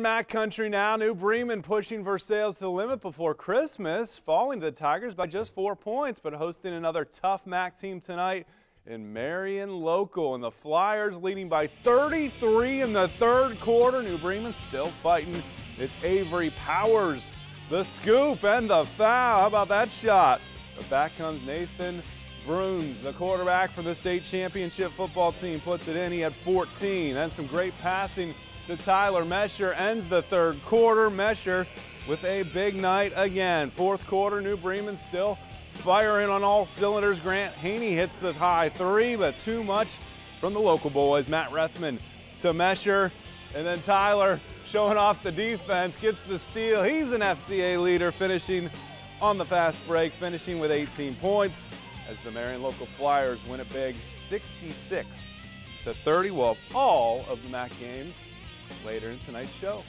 Mac Country now, New Bremen pushing Versailles to the limit before Christmas, falling to the Tigers by just four points, but hosting another tough Mac team tonight in Marion Local. And the Flyers leading by 33 in the third quarter. New Bremen still fighting. It's Avery Powers, the scoop and the foul. How about that shot? But back comes Nathan Bruns, the quarterback for the state championship football team, puts it in. He had 14. And some great passing to Tyler Mesher. Ends the third quarter. Mesher with a big night again. Fourth quarter, New Bremen still firing on all cylinders. Grant Haney hits the high three, but too much from the local boys. Matt Rethman to Mesher. And then Tyler showing off the defense, gets the steal. He's an FCA leader, finishing on the fast break, finishing with 18 points as the Marion local Flyers win it big 66 to 30. Well, all of the MAC games later in tonight's show.